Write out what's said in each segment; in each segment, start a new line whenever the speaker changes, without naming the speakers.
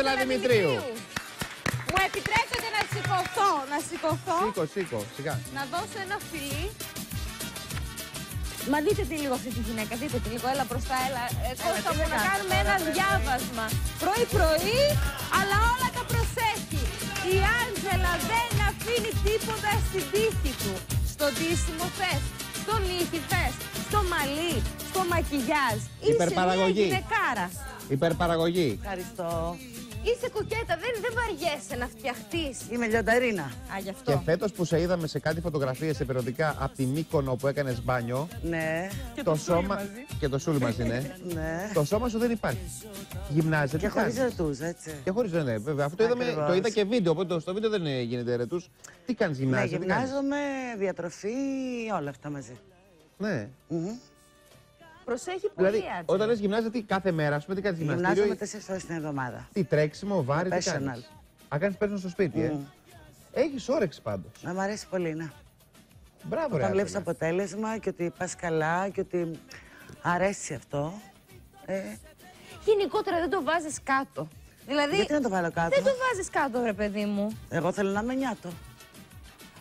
Άτελα Δημητρίου.
Μου επιτρέπετε να σηκωθώ, να σηκωθώ,
Σήκω, σήκω, σιγά.
να δώσω ένα φιλί. Μα δείτε τι λίγο αυτή τη γυναίκα, δείτε τι λίγο, έλα μπροστά, έλα. Ε, Κώστα μου, να κάνουμε ένα διάβασμα. Πρωί-πρωί, αλλά όλα τα προσέχει. Η Άντζελα δεν αφήνει τίποτα στην τύχη του. Στο ντύσιμο θες, στο νύχι θες, στο μαλλί, στο μακιγιάζ. Είσαι μια
Υπερπαραγωγή.
γυναικάρα.
Υπερπαραγωγή.
Ευχαριστώ.
Είσαι κοκέτα, δεν, δεν βαριέσαι να φτιαχτείς.
Είμαι λιονταρίνα.
Α, γι' αυτό.
Και φέτος που σε είδαμε σε κάτι φωτογραφίες σε περιοδικά από τη Μύκονο που έκανες μπάνιο,
Ναι,
το, σώμα. Και το σούλι μαζί, ναι.
ναι.
το σώμα σου δεν υπάρχει. Γυμνάζεται.
Και
τι
χωρίς
κάνεις;
ρετούς, έτσι.
Και χωρίς ναι, βέβαια. Αυτό είδαμε,
Ακριβώς.
το είδα και βίντεο. Οπότε στο βίντεο δεν ε, γίνεται ρετούς. Τι κάνεις,
Ναι,
γυμνάζεσαι. τι κάνεις;
γυμνάζομαι, διατροφή, όλα αυτά μαζί.
Ναι.
Μμμ.
Προσέχει πολύ,
Δηλαδή,
Άντζελα.
όταν λες γυμνάζεσαι, τι κάθε μέρα, ας πούμε, τι κάνει γυμναστήριο.
Γυμνάζομαι
ή-
τέσσερις φορέ την εβδομάδα.
Τι τρέξιμο, βάρη, τι
Personal.
κάνεις; Α, κάνεις πέρσινο στο σπίτι, ε;
Μμ.
Έχεις όρεξη πάντως.
Να μ' αρέσει πολύ, ναι.
Μπράβο, ρε.
Όταν βλέπεις
Άντελα.
αποτέλεσμα και ότι πας καλά και ότι αρέσει αυτό. Ε,
Γενικότερα δεν το βάζεις κάτω. Δηλαδή,
γιατί να το βάλω κάτω;
δεν το βάζεις κάτω, ρε παιδί μου.
Εγώ θέλω να με νιάτο.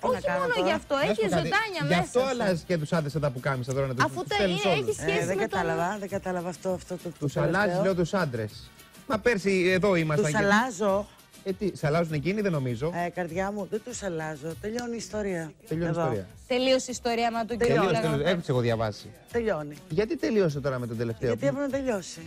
Τι να
Όχι
κάνω
μόνο
τώρα;
γι' αυτό,
Να σου
έχει
πω κάτι,
ζωντάνια
Γι'
μέσα.
αυτό
σου.
αλλάζεις και τους άντρες τα που κάμισα τώρα να τους
Αφού τα είναι, έχει σχέση
Ε, δεν
με τον-
κατάλαβα, δεν κατάλαβα αυτό, αυτό το, το
Τους αλλάζεις, λέω τους άντρες. Μα πέρσι εδώ ήμασταν.
Τους
και-
αλλάζω.
Ε, τι, σε αλλάζουν εκείνοι, δεν νομίζω.
Ε, καρδιά μου, δεν τους αλλάζω. Τελειώνει η ιστορία.
Τελειώνει η
Εδώ.
ιστορία.
Τελείωσε η ιστορία με τον κύριο
Τελείωσε,
Λέγαμε.
τελείωσε. Έχω εγώ διαβάσει.
Τελειώνει.
Γιατί τελείωσε τώρα με τον τελευταίο.
Γιατί έπρεπε να τελειώσει.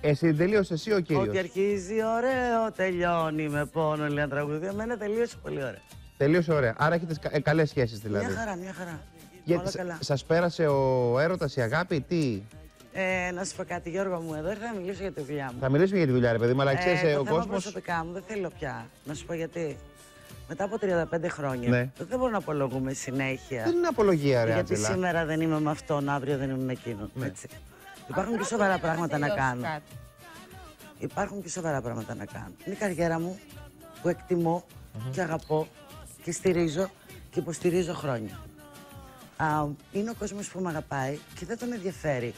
Εσύ τελείωσε εσύ ο
Ότι
κύριο.
αρχίζει ωραίο, τελειώνει με πόνο, λέει ένα τραγούδι. Εμένα τελείωσε πολύ ωραία.
Τελείωσε ωραία. Άρα έχετε κα- καλές σχέσεις δηλαδή.
Μια χαρά, μια χαρά.
Γιατί
Όλα καλά.
σας πέρασε ο έρωτας, η αγάπη, τι;
Ε, να σου πω κάτι, Γιώργο μου, εδώ ήρθα να μιλήσω για τη δουλειά μου.
Θα μιλήσουμε για τη δουλειά, ρε παιδί μου, αλλά ξέρεις
Ε, το
ο
θέμα
κόσμο.
προσωπικά μου δεν θέλω πια. Να σου πω γιατί. Μετά από 35 χρόνια
Ναι.
δεν μπορούμε να απολογούμε συνέχεια.
Δεν είναι απολογία, ρε
γιατί
Άντζελα.
σήμερα δεν είμαι με αυτόν, αύριο δεν είμαι με εκείνον.
Ναι.
Έτσι. Υπάρχουν και σοβαρά πράγματα να
Τελειώσεις
κάνω.
κάτι.
Υπάρχουν και σοβαρά πράγματα να κάνω. Είναι η καριέρα μου που εκτιμώ και αγαπώ και στηρίζω και υποστηρίζω χρόνια. Α, είναι ο κόσμος που με αγαπάει και δεν τον ενδιαφέρει